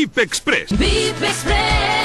VIP Express. VIP Express.